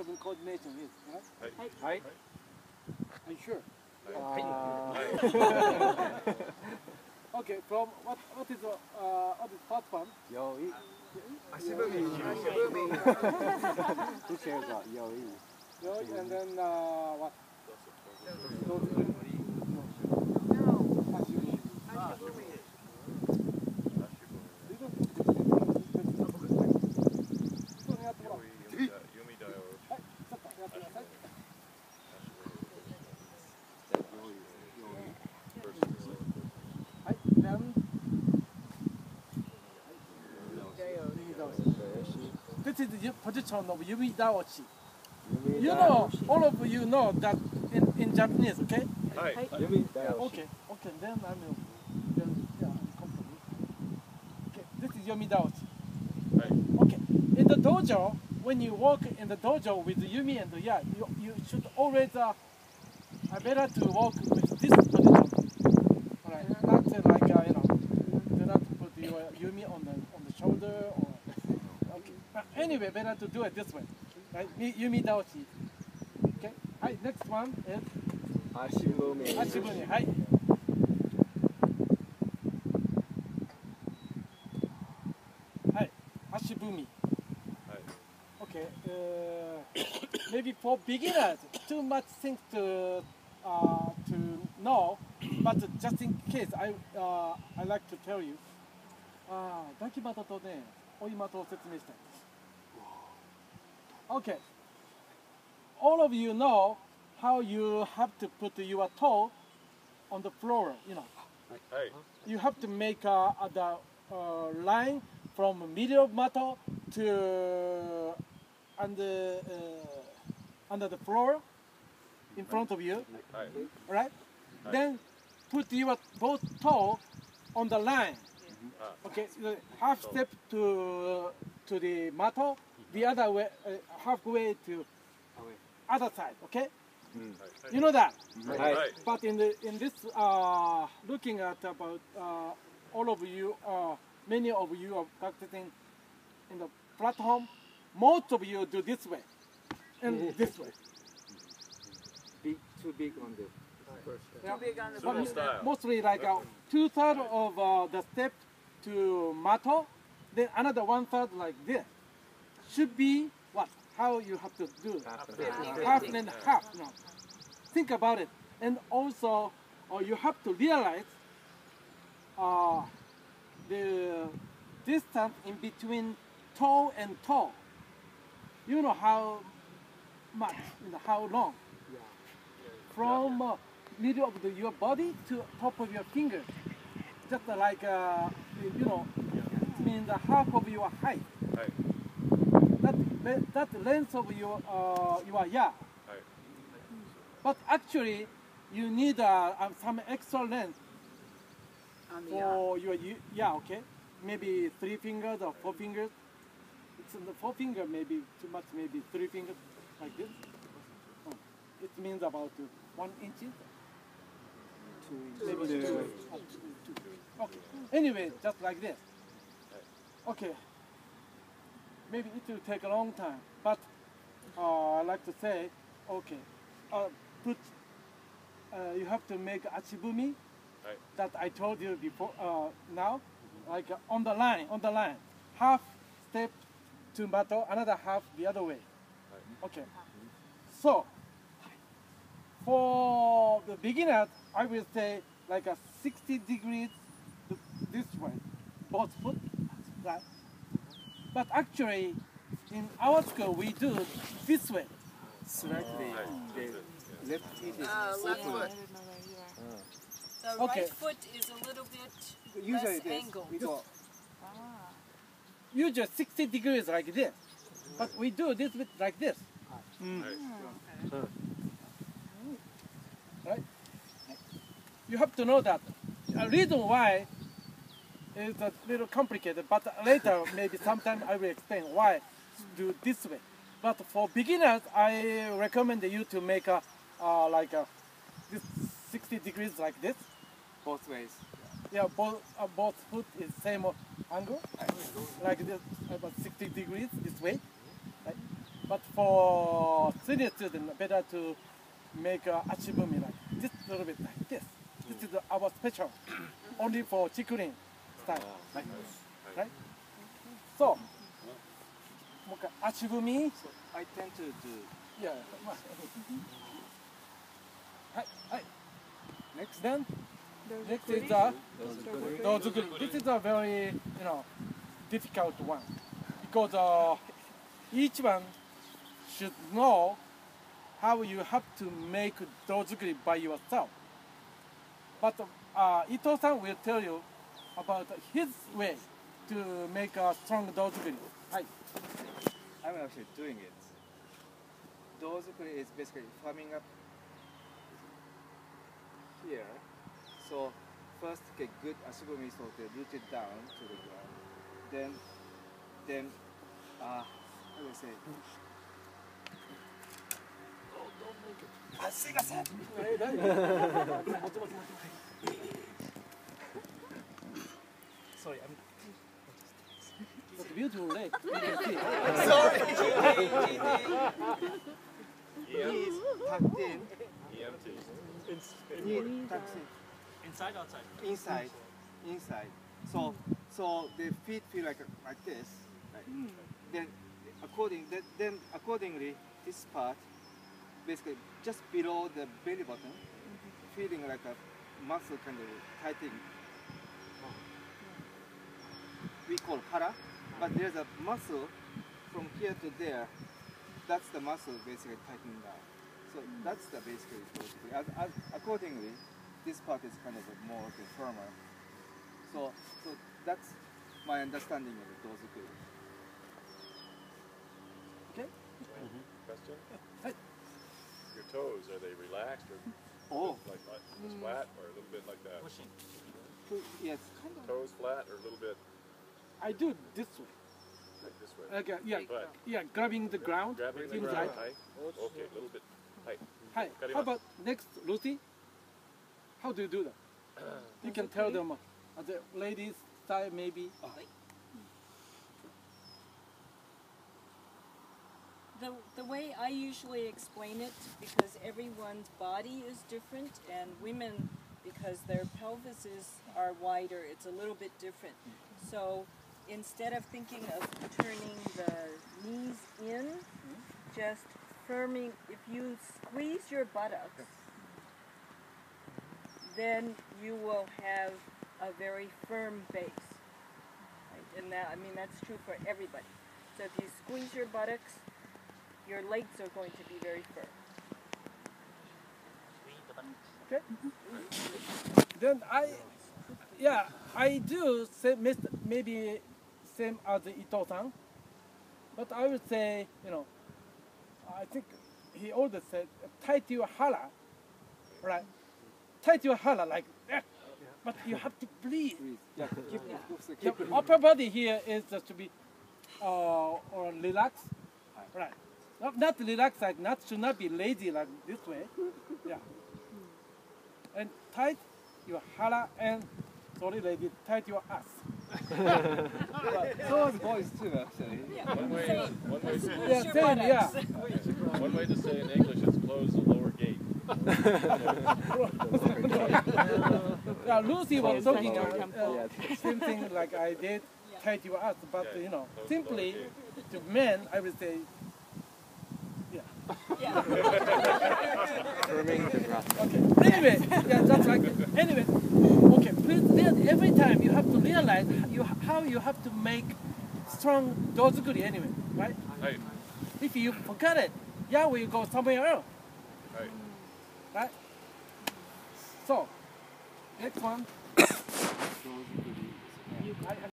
possible coordination is. Height. Height. Are you sure? Uh, okay, from what what is uh, what is part one? Yo, I. Ashibumi. Ashibumi. Who cares about yo? Yo, and then uh, what? Is the position of Yumi Daochi. You know, all of you know that in, in Japanese, okay? はい。Yeah, okay, okay, then I will, then, yeah, I'm. Okay, this is Yumi Daochi. Okay, in the dojo, when you walk in the dojo with Yumi and Ya, you, you should always, uh, uh, better to walk with this position. Alright, not uh, like, uh, you know, do not put your Yumi on the, on the shoulder or, anyway, better to do it this way. Right, Mi- Yumi Daochi. Okay, hi, next one is 足踏み。足踏みはいはい足踏み Okay uh, maybe for beginners too much things to uh, to know but just in case I uh, I like to tell you あー抱き股とね追い股を説明したい Okay. All of you know how you have to put your toe on the floor, you know. Hey. You have to make uh, the uh, line from middle of mato to under, uh, under the floor in front of you, hey. right? Hey. Then put your both toe on the line. Mm-hmm. Okay, half step to to the mato the other way, uh, halfway to other side. Okay, you know that. はい。But in the in this uh, looking at about uh, all of you, uh, many of you are practicing in the platform. Most of you do this way and this way. Big, too big on the first. Yeah. big on the But Sumo style. mostly like uh, two third of uh, the step to mato, then another one third like this. Should be what? How you have to do it. half and half. No. Think about it, and also uh, you have to realize uh, the distance in between toe and toe. You know how much, you know, how long from uh, middle of the, your body to top of your finger, just like uh, you know, means the half of your height. はい。That le- that length of your uh, your yeah. But actually, you need uh, uh, some extra length arm. for your yeah. Okay, maybe three fingers or four fingers. It's in the four finger maybe too much. Maybe three fingers like this. Oh, it means about one inches. Maybe two. two- two. Okay. Anyway, just like this. Okay. Maybe it will take a long time, but uh, I like to say, okay, uh, put. Uh, you have to make ashibumi Right. that I told you before. Uh, now, like uh, on the line, on the line, half step to mato, another half the other way. Okay. So, for the beginner, I will say like a 60 degrees this way, both foot, right? But actually, in our school, we do this way. Slightly. The left feet is Uh, left foot. The Okay. right foot is a little bit Usually less this. angled. We go. Usually 60 degrees like this, but we do this with like this. Mm. Right? You have to know that. A reason why is a little complicated, but later maybe sometime I will explain why do this way. But for beginners, I recommend you to make a uh, like a this 60 degrees like this. Both ways. Yeah, both uh, both foot is same angle, like this, about 60 degrees this way. Right? But for senior student, better to make a ashibumi like this little bit like this. This is our special, only for chikurin style, like right? So, もう一回足踏み I tend to do いや、まあ、はい、はい。Next then, next is the どう作り This is a very, you know, difficult one because uh, each one should know how you have to make どう作り by yourself. But uh, Ito-san will tell you about his way to make a strong dozukuri. Hi. I'm actually doing it. Dozukuri is basically farming up here. So first get good ashibumi so they root it down to the ground. Then, then, uh, how do I say? Oh, don't make it. Sorry, I'm But beautiful lake. See. He tucked in. Inside, outside. inside, inside. So so the feet feel like like this. Then according then, then accordingly this part basically just below the belly button, feeling like a muscle kind of tightening. We call hara, but there's a muscle from here to there. That's the muscle basically tightening down. So that's the basically basically. As, as, accordingly, this part is kind of a more of a firmer. So so that's my understanding of the dozukuri. Mm-hmm. Question? Hey. Your toes, are they relaxed or Oh, like like mm. flat or a little bit like that? Pushing. yes, kind of. Toes flat or a little bit I do this way. like this way? Like, uh, yeah, But yeah, grabbing the ground. grabbing the ground tight? Okay, a little bit tight. Hi. Cut How about next, Lucy? How do you do that? You can tell them uh, the ladies' style maybe. The, the way I usually explain it, because everyone's body is different, and women, because their pelvises are wider, it's a little bit different. So instead of thinking of turning the knees in, just firming, if you squeeze your buttocks, then you will have a very firm base. Right? And that, I mean, that's true for everybody. So if you squeeze your buttocks, your legs are going to be very firm. Squeeze the button. Then I, yeah, I do say maybe same as Ito-san, but I would say, you know, I think he always said tight your hara, right? Tight your hara like that, but you have to breathe. Breathe. Yeah, keep, The upper body here is just to be uh, or relax, right? Not, not relax like not should not be lazy like this way, yeah. And tight your hara and sorry lady, tight your ass. So is boys too, actually. One way, one way, to, Yeah, your same, yeah. one way to say in English is close the lower gate. Yeah, Lucy was Close talking the uh, uh, same thing like I did, tight you ass, but Yeah, you know, close the lower simply to men, I would say, yeah. Yeah. Firming the ground. Okay. Anyway, yeah, that's like anyway. Okay, please. Then every time you have to realize how you how you have to make strong dozukuri anyway, right? Right, If you forget it, yeah, we go somewhere else, right. right? So, next one. Dozukuri. I,